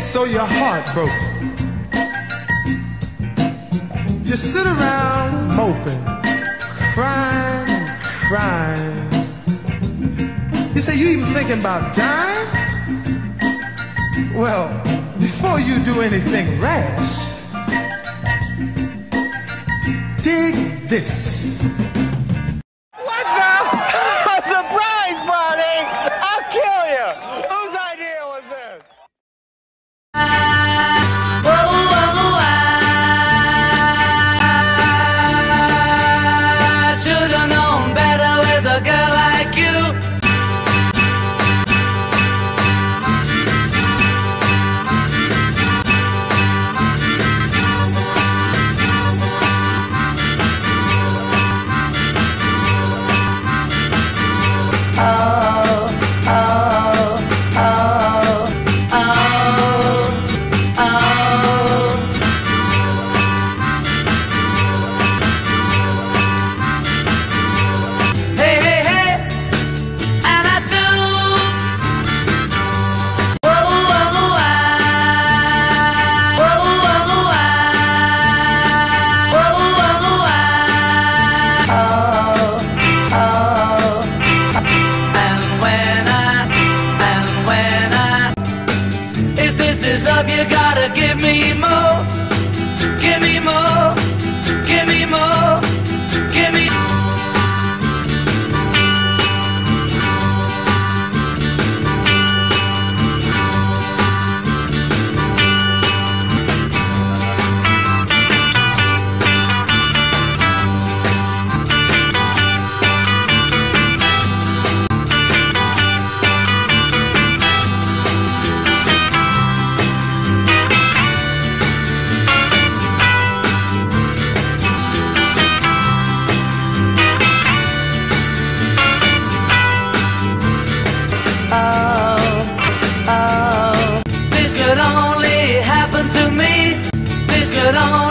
So your heart broke. You sit around moping, crying, crying. You say you even thinking about dying? Well, before you do anything rash, dig this. Is love, you gotta give me more. Oh, oh, oh. This could only happen to me. This could only